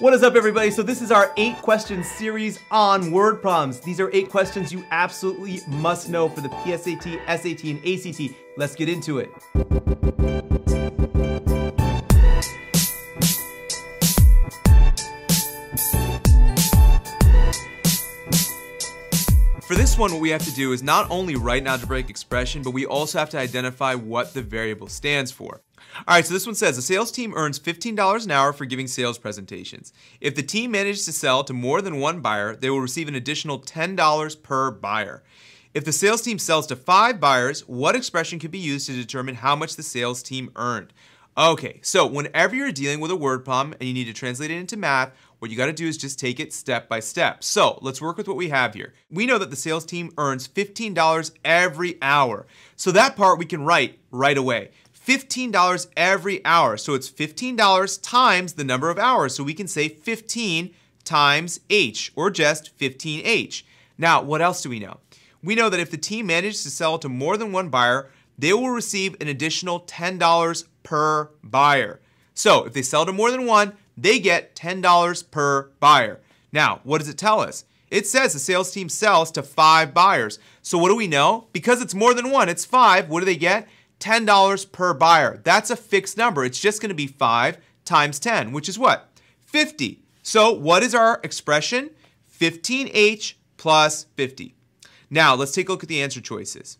What is up, everybody? So, this is our eight question series on word problems. These are eight questions you absolutely must know for the PSAT, SAT, and ACT. Let's get into it. For this one, what we have to do is not only write an algebraic expression, but we also have to identify what the variable stands for. All right, so this one says the sales team earns $15 an hour for giving sales presentations. If the team manages to sell to more than one buyer, they will receive an additional $10 per buyer. If the sales team sells to five buyers, what expression could be used to determine how much the sales team earned? Okay, so whenever you're dealing with a word problem and you need to translate it into math, what you got to do is just take it step by step. So let's work with what we have here. We know that the sales team earns $15 every hour. So that part we can write right away. $15 every hour. So it's $15 times the number of hours. So we can say 15 times H or just 15H. Now, what else do we know? We know that if the team manages to sell to more than one buyer, they will receive an additional $10 per buyer. So if they sell to more than one, they get $10 per buyer. Now, what does it tell us? It says the sales team sells to five buyers. So what do we know? Because it's more than one, it's five. What do they get? $10 per buyer. That's a fixed number. It's just going to be 5 times 10, which is what? 50. So what is our expression? 15H plus 50. Now, let's take a look at the answer choices.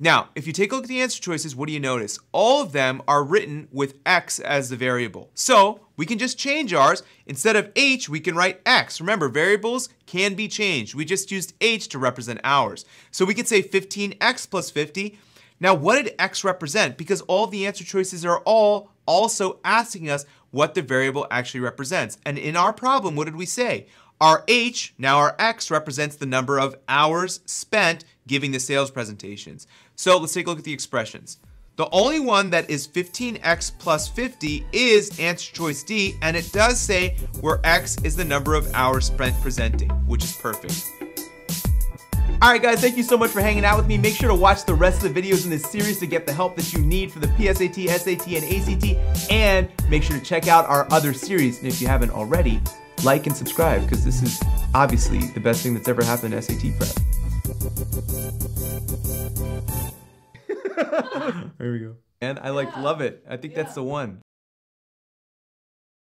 Now, if you take a look at the answer choices, what do you notice? All of them are written with x as the variable. So we can just change ours. Instead of h, we can write x. Remember, variables can be changed. We just used h to represent ours. So we could say 15x plus 50 now, what did x represent? Because all the answer choices are all also asking us what the variable actually represents. And in our problem, what did we say? Our h, now our x, represents the number of hours spent giving the sales presentations. So let's take a look at the expressions. The only one that is 15x plus 50 is answer choice D, and it does say where x is the number of hours spent presenting, which is perfect. Alright guys, thank you so much for hanging out with me. Make sure to watch the rest of the videos in this series to get the help that you need for the PSAT, SAT, and ACT. And make sure to check out our other series. And if you haven't already, like and subscribe because this is obviously the best thing that's ever happened to SAT prep. there we go. And I like love it. I think yeah. that's the one.